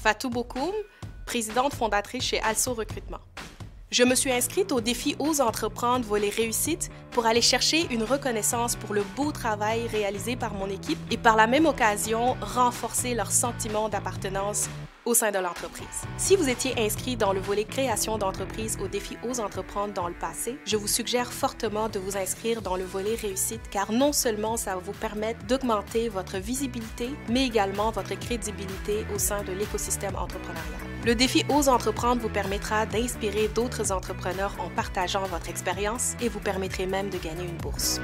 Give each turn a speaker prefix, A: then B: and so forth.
A: Fatou Bokoum, présidente fondatrice chez Also Recrutement. Je me suis inscrite au défi Ose entreprendre volet réussite pour aller chercher une reconnaissance pour le beau travail réalisé par mon équipe et par la même occasion renforcer leur sentiment d'appartenance au sein de l'entreprise. Si vous étiez inscrit dans le volet création d'entreprise au défi Ose entreprendre dans le passé, je vous suggère fortement de vous inscrire dans le volet réussite car non seulement ça va vous permettre d'augmenter votre visibilité, mais également votre crédibilité au sein de l'écosystème entrepreneurial. Le défi Ose entreprendre vous permettra d'inspirer entrepreneurs en partageant votre expérience et vous permettrez même de gagner une bourse.